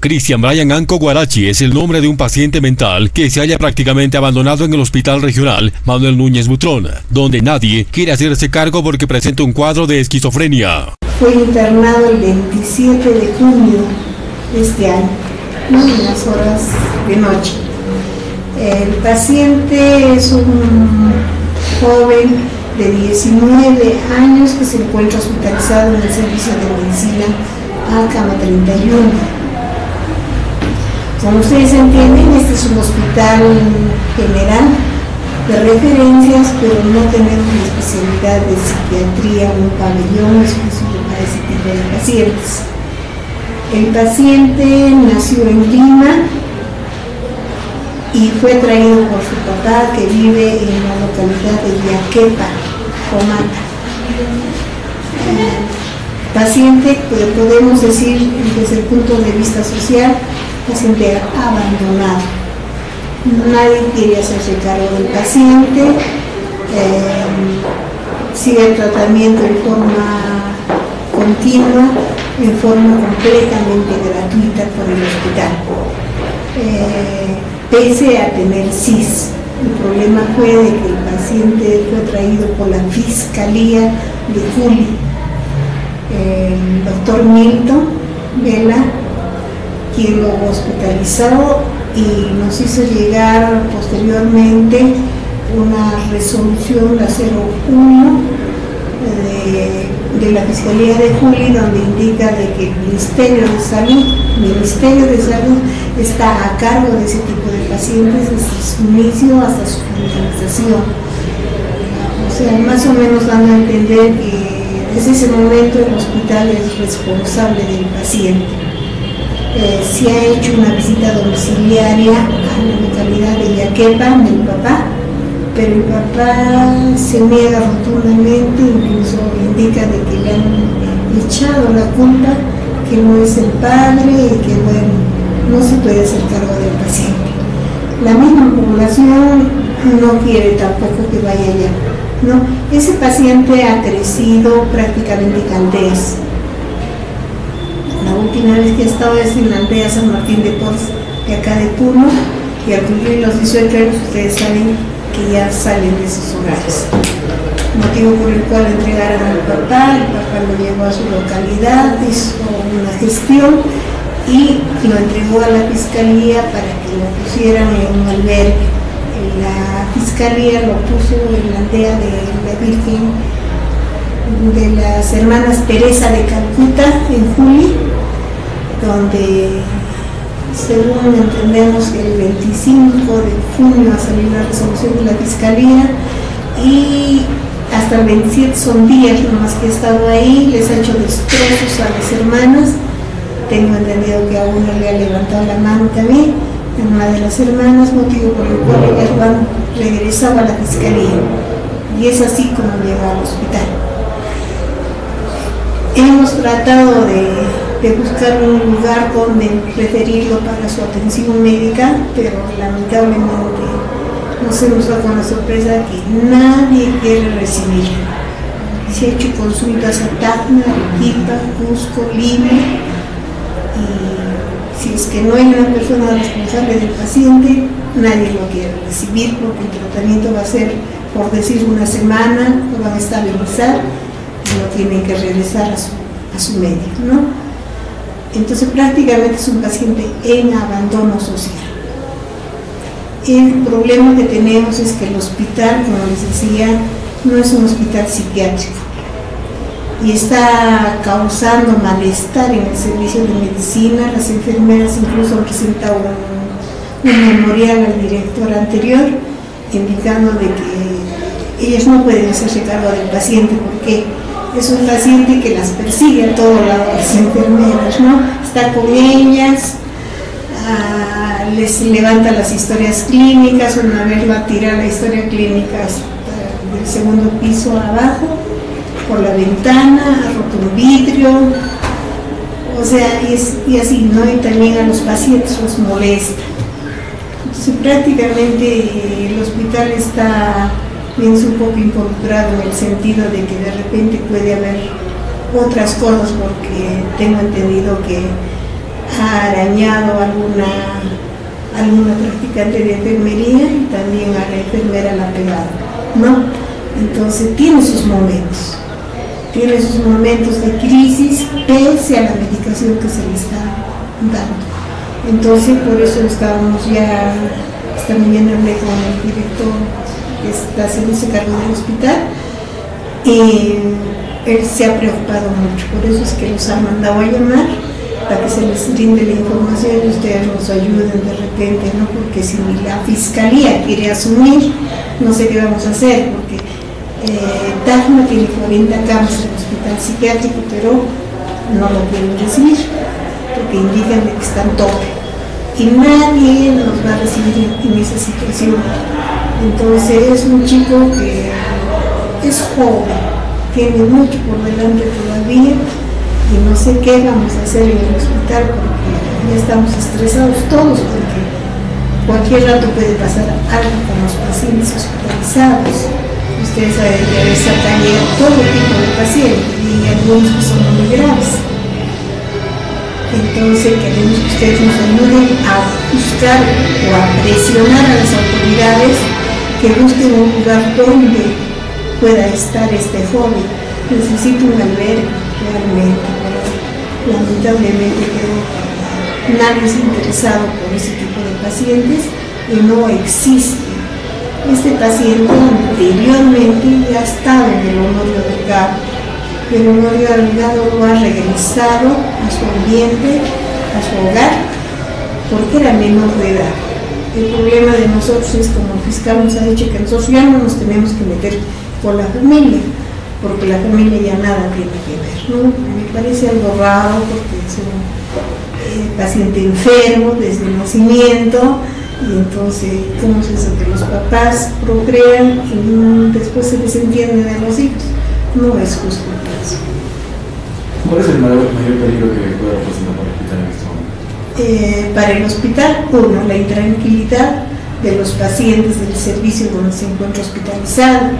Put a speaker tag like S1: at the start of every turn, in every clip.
S1: Cristian Brian Anco Guarachi es el nombre de un paciente mental que se halla prácticamente abandonado en el Hospital Regional Manuel Núñez Butrón, donde nadie quiere hacerse cargo porque presenta un cuadro de esquizofrenia.
S2: Fue internado el 27 de junio de este año, en las horas de noche. El paciente es un joven de 19 años que se encuentra hospitalizado en el servicio de medicina Alcama 31 como ustedes entienden, este es un hospital general de referencias, pero no tenemos una especialidad de psiquiatría, un pabellón exclusivo para ese tipo de pacientes. El paciente nació en Lima y fue traído por su papá que vive en la localidad de Yaquepa, Comata. paciente, podemos decir desde el punto de vista social, paciente abandonado. Nadie quiere hacerse cargo del paciente, eh, sigue el tratamiento en forma continua, en forma completamente gratuita por el hospital. Eh, pese a tener CIS, el problema fue de que el paciente fue traído por la Fiscalía de Juli. El doctor Milton Vela quien lo hospitalizó y nos hizo llegar posteriormente una resolución, la 01 de, de, la Fiscalía de Juli, donde indica de que el Ministerio de Salud, Ministerio de Salud está a cargo de ese tipo de pacientes desde su inicio hasta su finalización. O sea, más o menos dando a entender que desde ese momento el hospital es responsable del paciente. Eh, se ha hecho una visita domiciliaria a la localidad de Yaquepa, del papá, pero el papá se niega rotundamente, incluso indica de que le han echado la culpa, que no es el padre y que no se puede hacer cargo del paciente. La misma población no quiere tampoco que vaya allá. ¿no? Ese paciente ha crecido prácticamente caldés la última vez que he estado es en la aldea San Martín de Porres, de acá de Puno, y al cumplir los 18 años ustedes saben que ya salen de esos hogares. Motivo por el cual entregaron al papá, el papá lo llevó a su localidad, hizo una gestión y lo entregó a la fiscalía para que lo pusieran en un albergue. La fiscalía lo puso en la aldea de la Virgen de las hermanas Teresa de Calcuta en Juli, donde según entendemos que el 25 de junio va a salir la resolución de la Fiscalía y hasta el 27 son días nomás que he estado ahí, les ha hecho destrozos a las hermanas, tengo entendido que a una le ha levantado la mano también, en una de las hermanas, motivo por el cual ellas van regresado a la Fiscalía. Y es así como llega al hospital. Hemos tratado de, buscar un lugar donde referirlo para su atención médica, pero lamentablemente nos hemos dado la sorpresa que nadie quiere recibir. Se ha hecho consultas a Tacna, Arequipa, Cusco, Lima, y si es que no hay una persona responsable del paciente, nadie lo quiere recibir porque el tratamiento va a ser, por decir, una semana, lo van a estabilizar no tienen que regresar a su, a su médico, ¿no? Entonces prácticamente es un paciente en abandono social. El problema que tenemos es que el hospital, como les decía, no es un hospital psiquiátrico y está causando malestar en el servicio de medicina. Las enfermeras incluso han presentado un, un memorial al director anterior indicando de que ellas no pueden hacerse cargo del paciente porque es un paciente que las persigue a todos lados, las enfermeras, ¿no? Está con ellas, ah, les levanta las historias clínicas, una vez va a tirar la historia clínica del segundo piso abajo, por la ventana, ha roto un vidrio, o sea, y así, ¿no? Y también a los pacientes los molesta. Entonces prácticamente el hospital está pienso un poco involucrado en el sentido de que de repente puede haber otras cosas porque tengo entendido que ha arañado alguna, alguna practicante de enfermería y también a la enfermera la pegada, ¿no? Entonces tiene sus momentos, tiene sus momentos de crisis pese a la medicación que se le está dando. Entonces por eso estábamos ya, esta mañana hablé con el director que está haciendo ese cargo del hospital y él se ha preocupado mucho, por eso es que los ha mandado a llamar para que se les brinde la información y ustedes nos ayuden de repente, ¿no? Porque si la fiscalía quiere asumir, no sé qué vamos a hacer, porque eh, tiene 40 camas en el hospital psiquiátrico, pero no lo quieren recibir, porque indican que están tope. Y nadie nos va a recibir en esa situación. Entonces es un chico que es joven, tiene mucho por delante todavía y no sé qué vamos a hacer en el hospital porque ya estamos estresados todos porque cualquier rato puede pasar algo con los pacientes hospitalizados. Ustedes a veces todo tipo de pacientes y algunos que son muy graves. Entonces queremos que ustedes nos ayuden a buscar o a presionar a las autoridades que busquen un lugar donde pueda estar este joven. Necesita un albergue realmente lamentablemente creo nadie es interesado por ese tipo de pacientes y no existe. Este paciente anteriormente ya estaba en el Honorio Delgado. El Honorio Delgado lo ha regresado a su ambiente, a su hogar, porque era menor de edad. El problema de nosotros es, como el fiscal nos ha dicho, que nosotros ya no nos tenemos que meter con la familia porque la familia ya nada tiene que ver. ¿no? Me parece algo raro porque es un eh, paciente enfermo desde el nacimiento y entonces, ¿cómo es eso que los papás procrean y después se desentienden de los hijos? No es justo eso.
S3: ¿Cuál es el mayor, peligro que puede representar para el hospital en este?
S2: Eh, para el hospital, uno, la intranquilidad de los pacientes del servicio donde se encuentra hospitalizado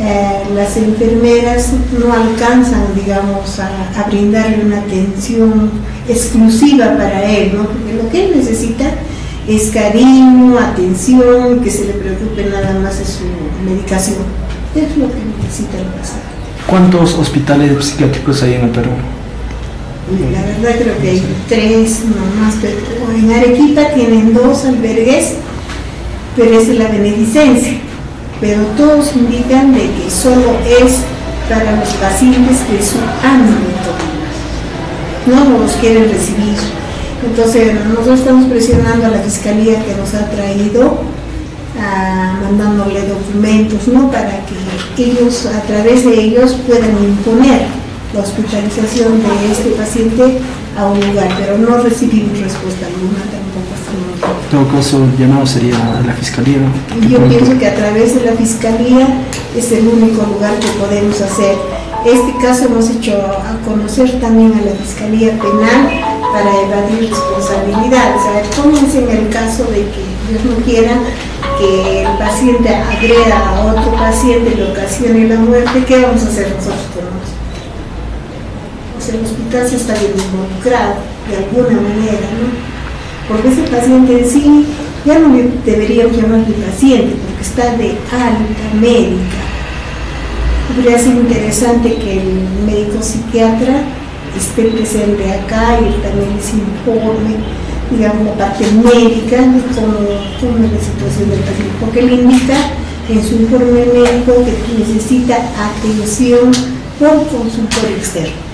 S2: eh, las enfermeras no alcanzan, digamos, a, brindarle una atención exclusiva para él, ¿no? Porque lo que él necesita es cariño, atención, que se le preocupe nada más de su medicación. Es lo que necesita el paciente.
S4: ¿Cuántos hospitales psiquiátricos hay en el Perú?
S2: La verdad creo que hay tres nomás, pero en Arequipa tienen dos albergues, pero es la beneficencia pero todos indican de que solo es para los pacientes de su ámbito, no los quieren recibir. Entonces nosotros estamos presionando a la fiscalía que nos ha traído, mandándole documentos, ¿no? Para que ellos, a través de ellos, puedan imponer la hospitalización de este paciente a un lugar, pero no recibimos respuesta alguna tampoco hasta el momento.
S4: En todo caso, el llamado sería a la Fiscalía.
S2: Yo pienso que a través de la Fiscalía es el único lugar que podemos hacer. Este caso hemos hecho a conocer también a la Fiscalía Penal para evadir responsabilidades. A ver, tómense en el caso de que Dios no quiera que el paciente agreda a otro paciente y le ocasione la muerte, ¿qué vamos a hacer nosotros con nosotros? El hospital se está viendo involucrado de alguna manera, ¿no? Porque ese paciente en sí ya no deberíamos llamarle paciente, porque está de alta médica. Habría sido interesante que el médico psiquiatra esté presente acá y él también les informe, digamos, la parte médica de cómo, es la situación del paciente, porque él indica en su informe médico que necesita atención por consultorio externo.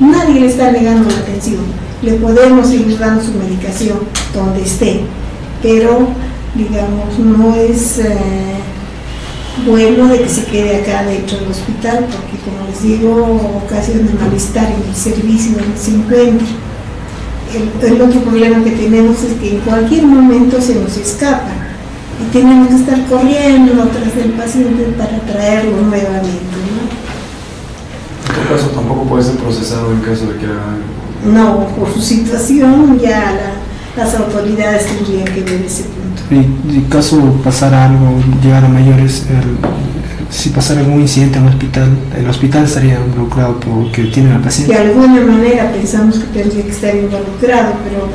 S2: Nadie le está negando la atención. Le podemos seguir dando su medicación donde esté, pero digamos, no es eh, bueno de que se quede acá dentro del hospital, porque como les digo, ocasiona malestar en el servicio donde se. El, otro problema que tenemos es que en cualquier momento se nos escapa y tenemos que estar corriendo tras del paciente para traerlo nuevamente. ¿no?
S3: caso tampoco puede ser procesado en caso de que haga
S2: No, por su situación ya las autoridades tendrían que ver ese punto.
S4: Y en caso pasara algo, llegar a mayores, el, si pasara algún incidente en el hospital, el hospital estaría involucrado porque tiene al paciente.
S2: De alguna manera pensamos que tendría que estar involucrado, pero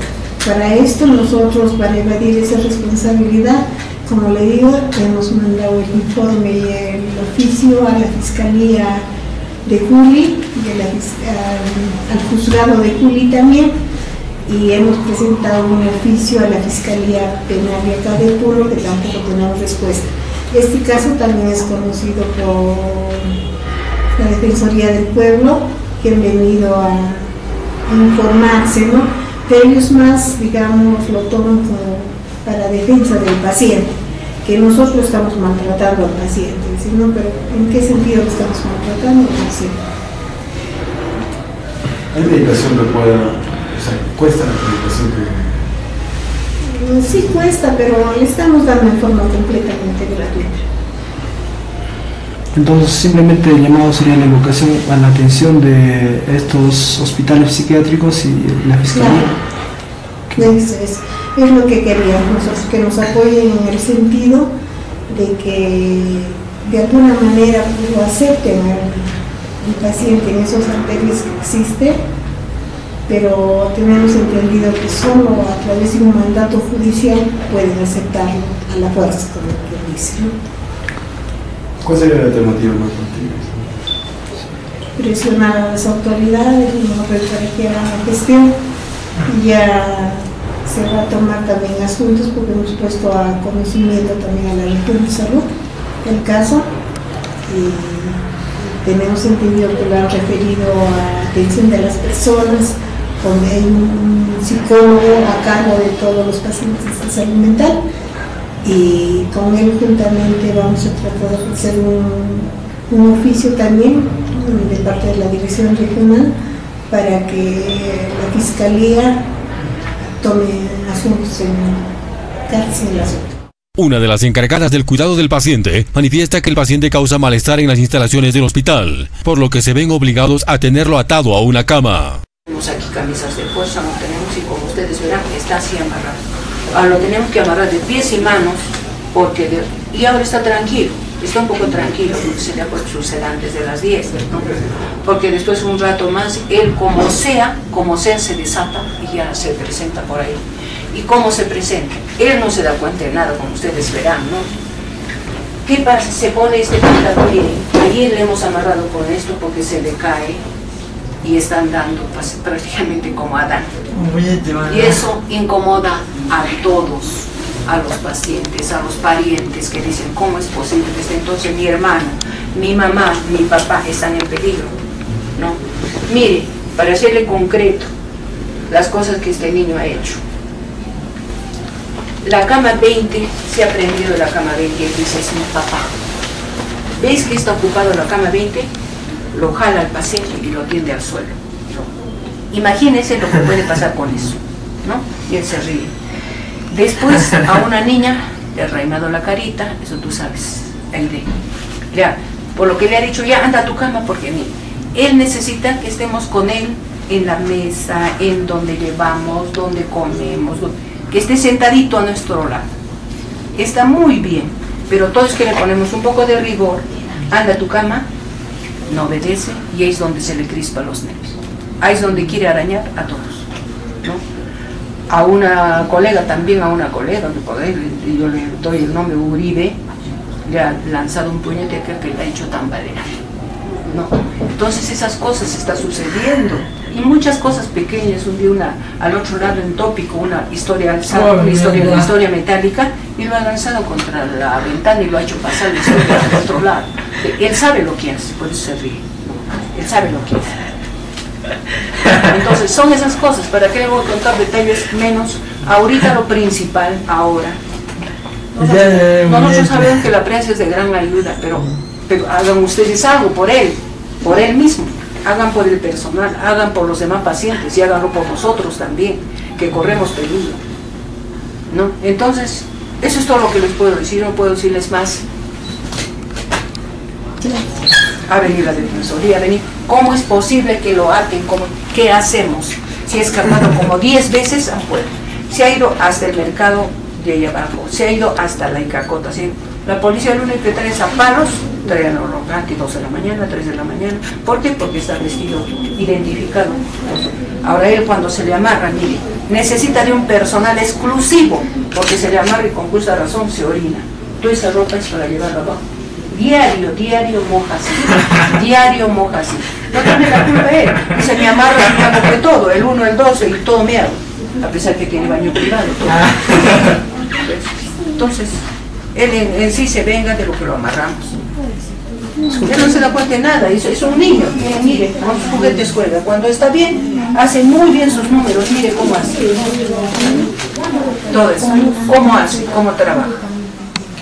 S2: para esto nosotros, para evadir esa responsabilidad, como le digo, hemos mandado el informe y el oficio a la Fiscalía de Juli, de la, al, al juzgado de Juli también, y hemos presentado un oficio a la Fiscalía Penal de acá de Puno que tampoco tenemos respuesta. Este caso también es conocido por la Defensoría del Pueblo, que han venido a informarse, ¿no? Pero ellos más, digamos, lo toman como para defensa del paciente, que nosotros estamos maltratando al paciente. ¿No? Pero ¿en qué sentido lo estamos maltratando? No sé.
S3: ¿Hay medicación que pueda, o sea, cuesta la medicación que
S2: Sí cuesta, pero le estamos dando en forma completamente gratuita.
S4: Entonces simplemente el llamado sería la invocación a la atención de estos hospitales psiquiátricos y la fiscalía.
S2: Claro. Es, es, es, lo que queríamos que nos apoyen en el sentido de que de alguna manera lo acepten al paciente en esos arterios que existe pero tenemos entendido que solo a través de un mandato judicial pueden aceptarlo a la fuerza, como que dice. ¿no?
S3: ¿Cuál sería la alternativa más?
S2: Presionar a las autoridades, no hagan la gestión y ya se va a tomar también asuntos porque hemos puesto a conocimiento también a la región de salud el caso y tenemos entendido que lo han referido a atención de las personas donde hay un psicólogo a cargo de todos los pacientes de salud mental y con él juntamente vamos a tratar de hacer un, un oficio también de parte de la dirección regional para que la fiscalía tome asuntos en cárcel asunto.
S1: Una de las encargadas del cuidado del paciente manifiesta que el paciente causa malestar en las instalaciones del hospital, por lo que se ven obligados a tenerlo atado a una cama.
S5: Tenemos aquí camisas de fuerza, no tenemos y como ustedes verán está así amarrado. Ahora lo tenemos que amarrar de pies y manos porque y ahora está tranquilo, está un poco tranquilo porque se le ha puesto su antes de las 10, ¿no? porque después un rato más él como sea, como sea se desata y ya se presenta por ahí. ¿Y cómo se presenta? Él no se da cuenta de nada, como ustedes verán, ¿no? ¿Qué pasa? Se pone este pantalón, miren, ayer le hemos amarrado con esto porque se le cae y están dando pues, prácticamente como Adán. Y eso incomoda a todos, a los pacientes, a los parientes que dicen, ¿cómo es posible? Desde entonces mi hermano, mi mamá, mi papá están en peligro. ¿no? Mire, para hacerle concreto las cosas que este niño ha hecho. La cama 20, se ha prendido la cama 20 y dice, es mi papá. ¿Ves que está ocupado la cama 20? lo jala al paciente y lo tiende al suelo. Imagínense lo que puede pasar con eso, ¿no? Y él se ríe. Después a una niña le ha reimado la carita, eso tú sabes, el de, ya, por lo que le ha dicho, ya anda a tu cama porque mira, él necesita que estemos con él en la mesa, en donde llevamos, donde comemos, que esté sentadito a nuestro lado. Está muy bien, pero todos que le ponemos un poco de rigor, anda a tu cama, no obedece y ahí es donde se le crispa los nervios. Ahí es donde quiere arañar a todos. ¿no? A una colega, también a una colega, yo le doy el nombre Uribe, le ha lanzado un puñete que le ha hecho tambalear. ¿no? Entonces esas cosas están sucediendo y muchas cosas pequeñas, un día una, al otro lado en tópico, una historia alzada, una historia, una historia metálica, y lo ha lanzado contra la ventana y lo ha hecho pasar la historia al otro lado. Él sabe lo que hace, por eso se ríe. Él sabe lo que hace. Entonces, son esas cosas. ¿Para qué voy a contar detalles menos? Ahorita lo principal, ahora. Nosotros, nosotros sabemos que la prensa es de gran ayuda, pero, pero hagan ustedes algo por él, por él mismo. Hagan por el personal, hagan por los demás pacientes y háganlo por nosotros también, que corremos peligro. ¿No? Entonces, eso es todo lo que les puedo decir, no puedo decirles más ha venido la defensoría, venir. ¿Cómo es posible que lo aten? ¿Cómo, ¿Qué hacemos? Si ha escapado como 10 veces a pueblo, se ha ido hasta el mercado de allá abajo, se ha ido hasta la Icacota. La policía lo único que trae es traen rologante 2 de la mañana, 3 de la mañana. ¿Por qué? Porque está vestido identificado. Ahora él cuando se le amarra, mire, necesita de un personal exclusivo, porque se le amarra y con justa razón se orina. Toda esa ropa es para llevarla abajo. Diario, diario moja así. Diario moja así. No tiene la culpa él. Dice, me amarra y me hago de todo, el 1, el 12 y todo me hago. A pesar que tiene baño privado. todo. Entonces, él en, en sí se venga de lo que lo amarramos. Él no se da cuenta de nada, es, es un niño. Mire, con sus juguetes juega. Cuando está bien, hace muy bien sus números. Mire cómo hace. Todo eso. Cómo hace, cómo trabaja.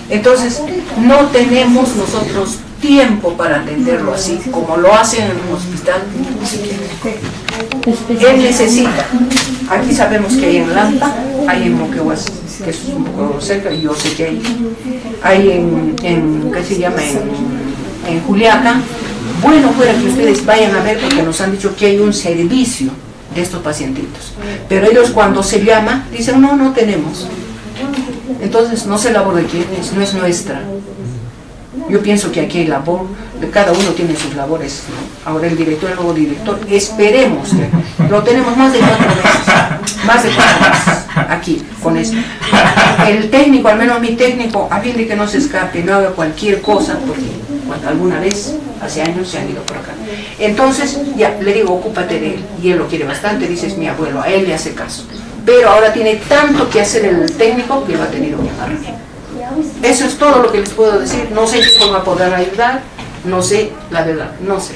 S5: Entonces, no tenemos nosotros tiempo para atenderlo así, como lo hacen en un hospital. Él necesita. Aquí sabemos que hay en Lampa, hay en Moquehuas, que es un poco cerca, yo sé que hay. Hay en, en ¿qué se llama? En Juliaca. Bueno fuera que ustedes vayan a ver porque nos han dicho que hay un servicio de estos pacientitos. Pero ellos cuando se llama dicen, no, no tenemos. Entonces no sé labor de quién es, no es nuestra. Yo pienso que aquí hay labor, cada uno tiene sus labores. Ahora el director, el nuevo director, esperemos lo tenemos más de cuatro meses, más de cuatro meses aquí con esto. El técnico, al menos mi técnico, a fin de que no se escape, no haga cualquier cosa, porque alguna vez, hace años, se han ido por acá. Entonces, ya, le digo, ocúpate de él, y él lo quiere bastante, dice, es mi abuelo, a él le hace caso. Pero ahora tiene tanto que hacer el técnico que lo ha tenido que agarrar. Eso es todo lo que les puedo decir. No sé forma podrán ayudar, no sé, la verdad, no sé.